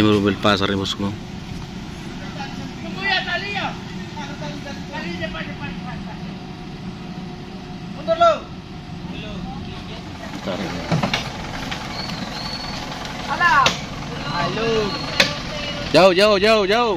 Hindi mo bilpasa rin mo sumo. Yo, yo, yo, yo.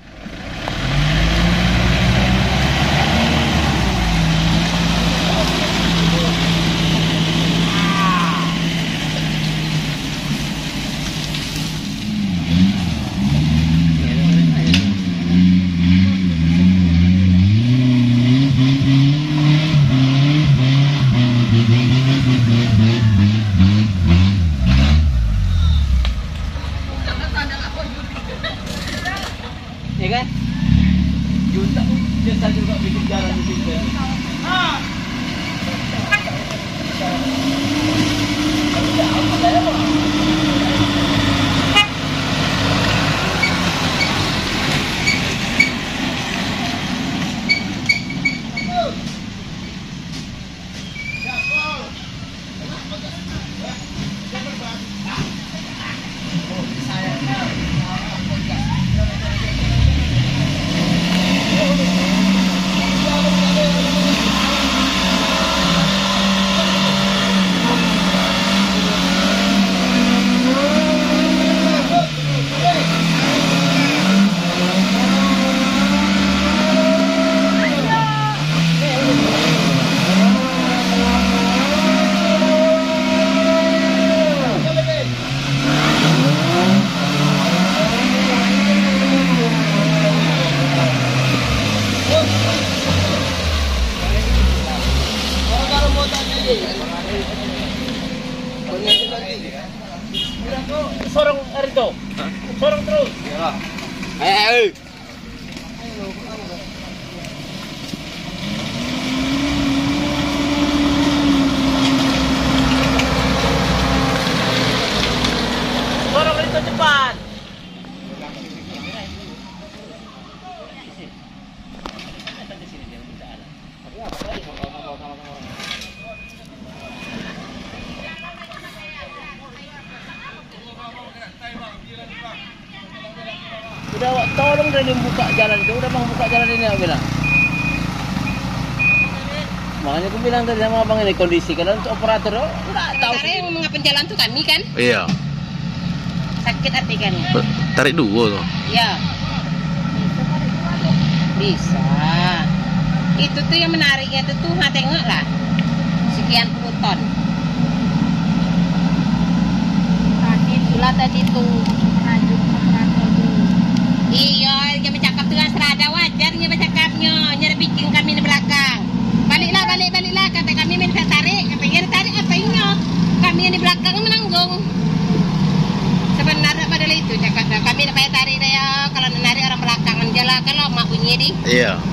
bilang tadi sama abang ini kondisi karena untuk operator oh, nggak tahu. sih yang mengapa jalan tuh kami kan? Iya. Sakit hati kan? Tarik dua tuh. Iya. Bisa. Itu tuh yang menariknya itu tuh nggak tengok lah. Sekian puluh ton. Nah itulah tadi tuh. Yeah.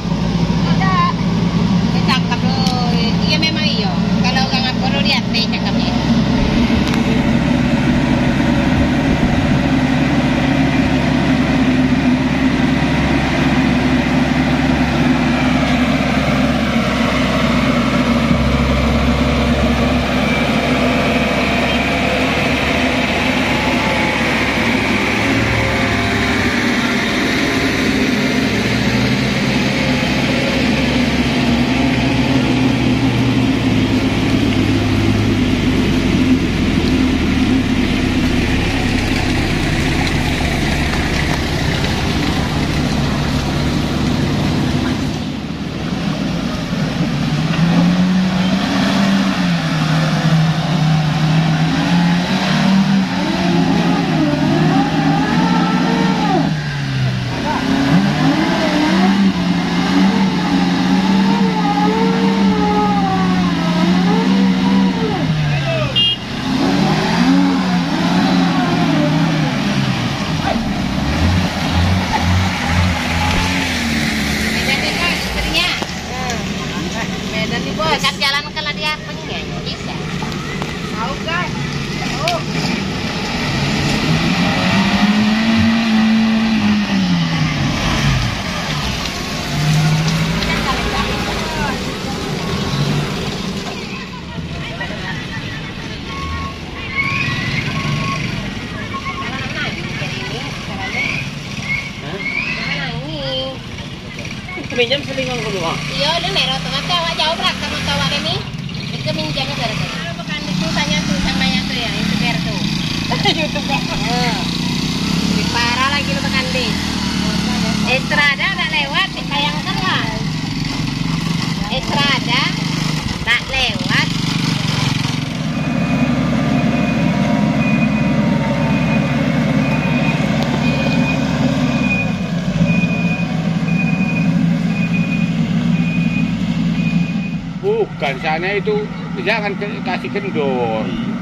biasanya itu jangan kasih kendor. Iya.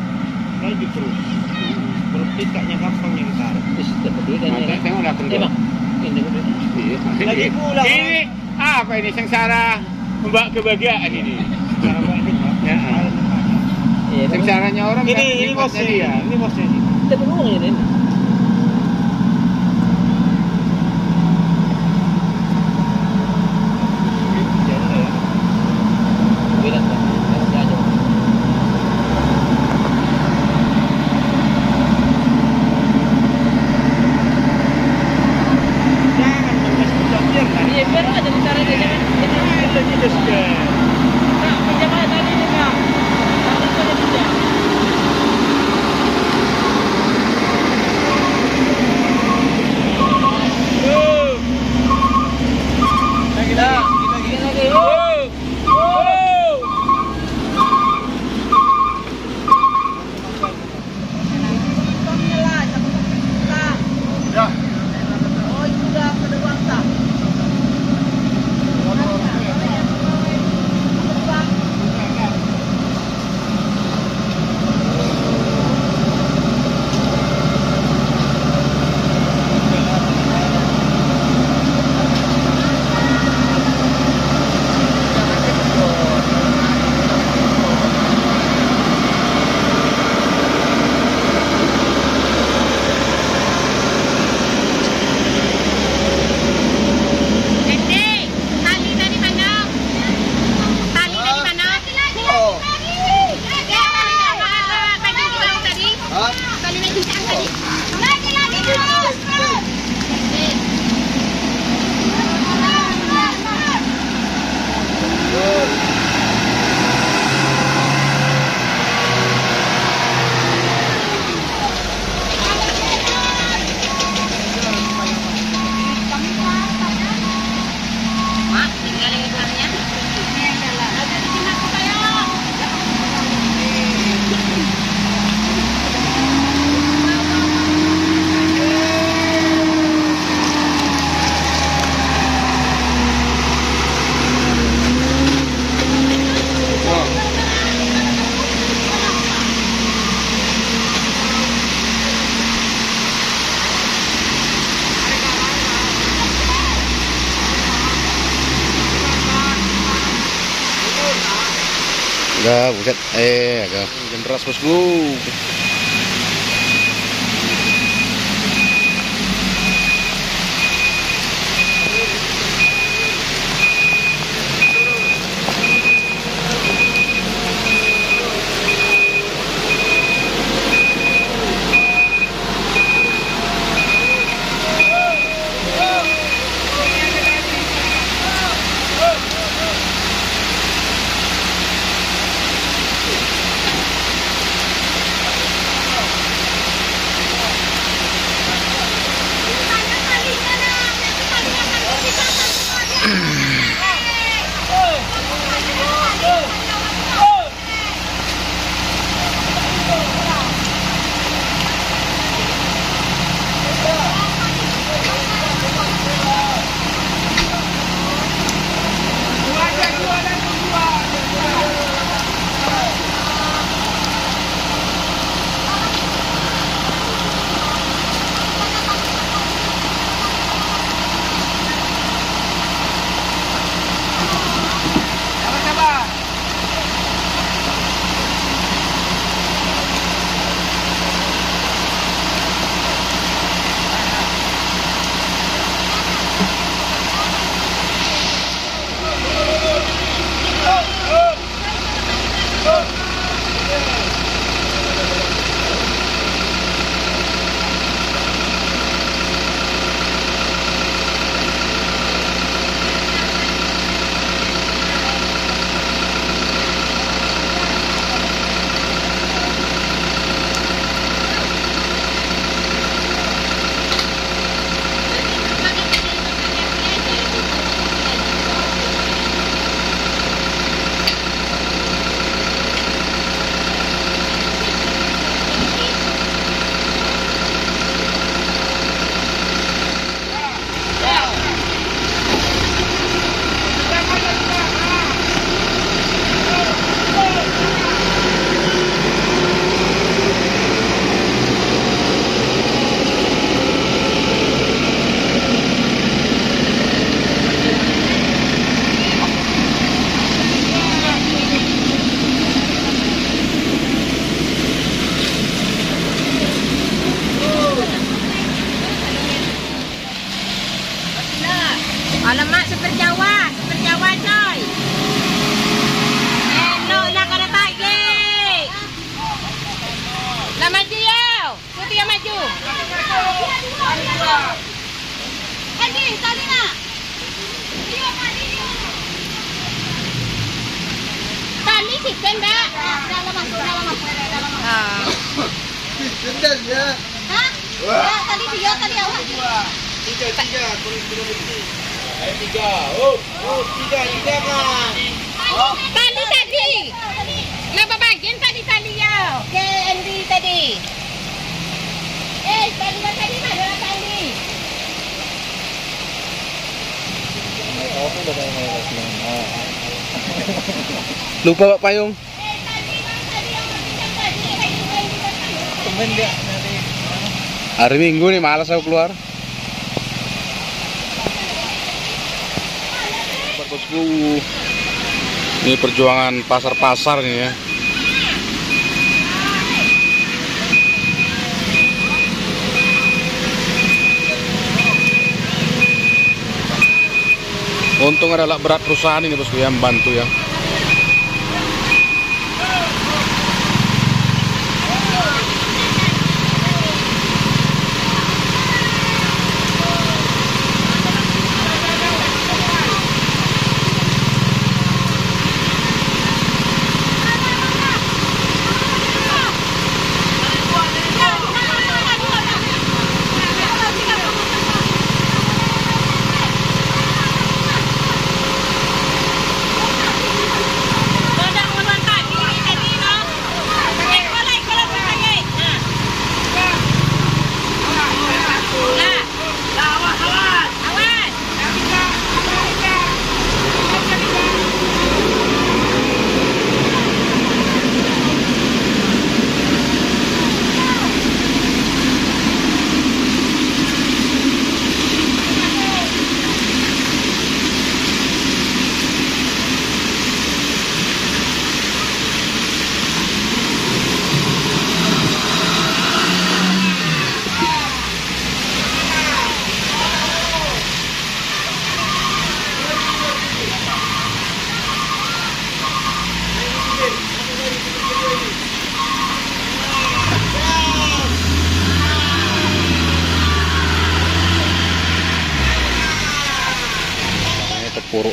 lagi gitu terus. Berarti gampang yang tarik. Makanya saya udah kendor. Iya, lagi pula ini apa ini sengsara? Membawa kebahagiaan ini. Ya. Iya, sengsaranya orang ini ya. ini bosnya ini. bosnya kita ngomong ya, ini bukan Eh, agak. Hujan deras, Bosku. Chicken dah. Dalam masuk, dalam masuk. Dalam masuk. Hah? Ya, tadi dia, tadi awak. Tiga, tiga. Kurang berhenti. Ayo tiga. Oh, oh, tiga. Tiga kan. Tali tadi. Kenapa bagian tadi tali ya? Ke Andy tadi. Eh, tali tadi mana. Eh, tadi bang tadi yang berbincang tadi. Temen dia nanti. Hari Minggu nih malas aku keluar. Ini perjuangan pasar-pasar nih ya. Untung adalah berat perusahaan ini bosku yang bantu ya.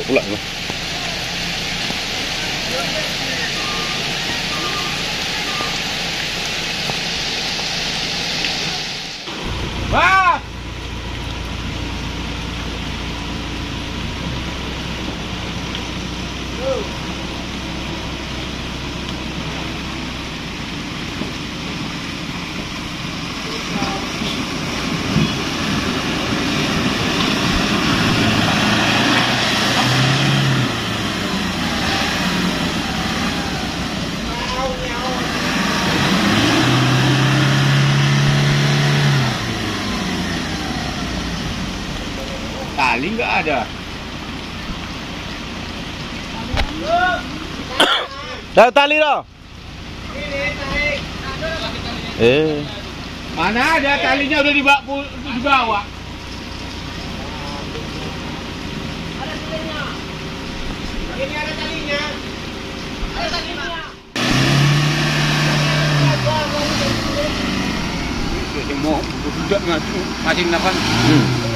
Pula Ada. Dah tali lo. Eh. Mana ada talinya udah dibawa dibawa. Ada talinya. Ini ada talinya. Ada talinya. Mau budak ngaju, masih nafas. Hmm.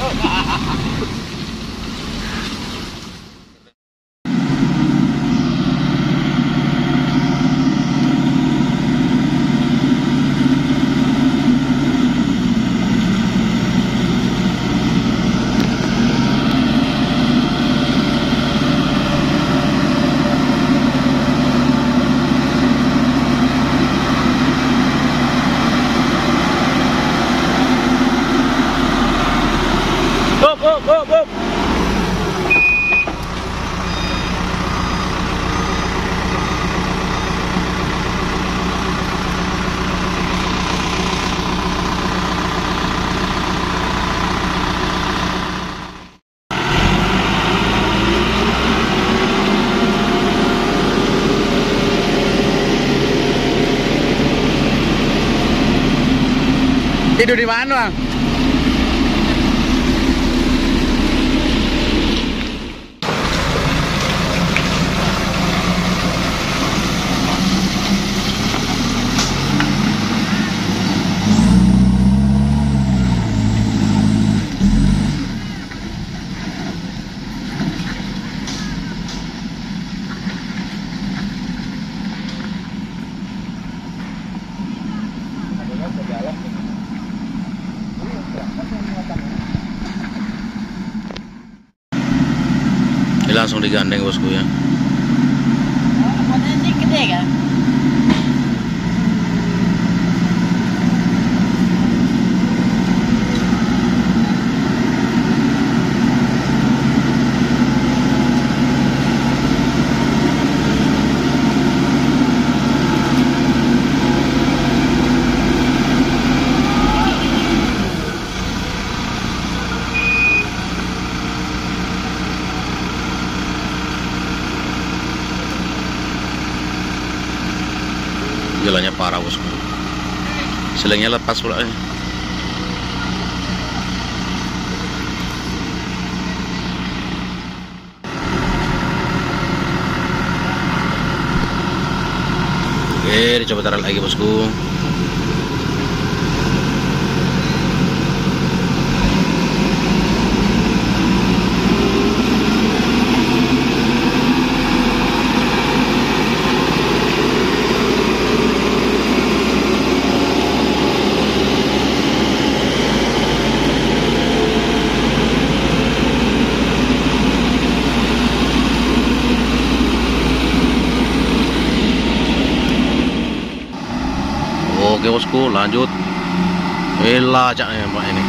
Oh, Tidur di mana? Langsung digandeng bosku ya. Selengnya lepas pula ya. Oke, dicoba tarik lagi bosku. Bosku, lanjut. Mbak ini.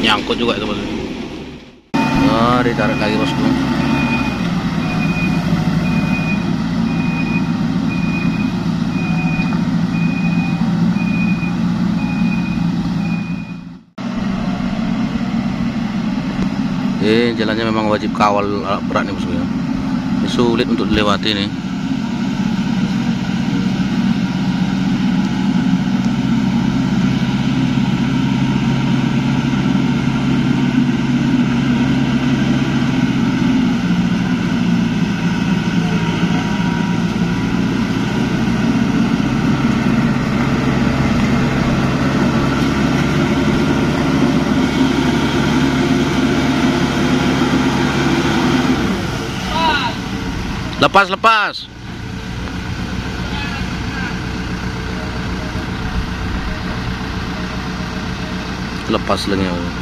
Nyangkut juga itu bosku. Nah, ditarik lagi bosku. Jalannya memang wajib kawal alat berat nih bosku ya. Ini sulit untuk dilewati nih. Lepas, lepas. Lepas lagi.